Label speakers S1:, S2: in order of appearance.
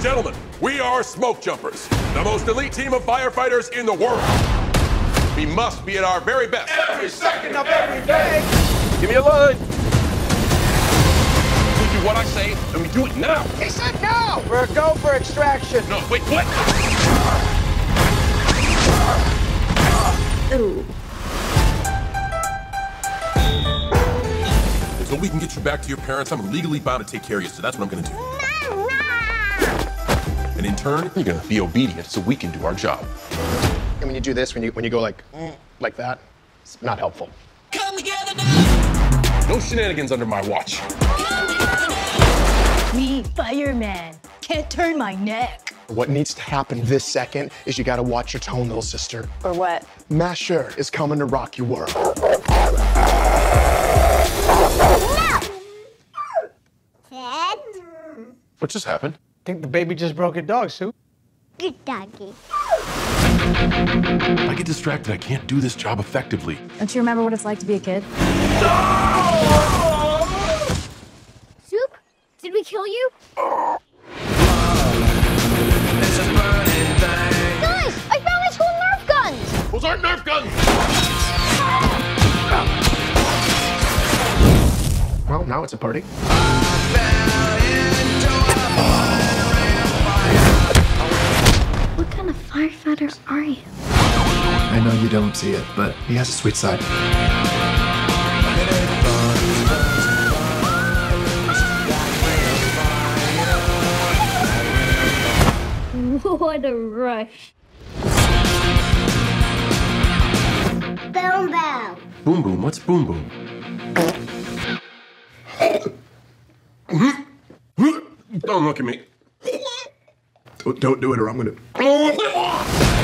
S1: and gentlemen, we are Smoke Jumpers, the most elite team of firefighters in the world. We must be at our very best.
S2: Every second of every day.
S1: Give me a line. We do what I say, and we do it now.
S2: He said no. We're a go for extraction.
S1: No, wait, what?
S3: Ooh.
S1: Until we can get you back to your parents, I'm legally bound to take care of you, so that's what I'm gonna do. And in turn, you're gonna be obedient so we can do our job.
S4: And when you do this, when you when you go like like that, it's not helpful. Come together now.
S1: No shenanigans under my watch.
S3: Me, fireman. Can't turn my neck.
S4: What needs to happen this second is you gotta watch your tone, little sister.
S3: Or what?
S4: Masher is coming to rock your world.
S5: Ted?
S1: What just happened?
S2: I think the baby just broke a dog, Sue.
S5: Good doggy.
S1: I get distracted. I can't do this job effectively.
S3: Don't you remember what it's like to be a kid?
S5: Soup? Did we kill you? Guys, I found my tool Nerf guns!
S1: Those aren't Nerf guns!
S4: Well, now it's a party.
S5: Firefighter are you?
S4: I know you don't see it, but he has a sweet side.
S5: What a rush. Boom boom.
S1: Boom boom, what's boom boom? Don't look at me.
S4: Don't, don't do it or I'm gonna off.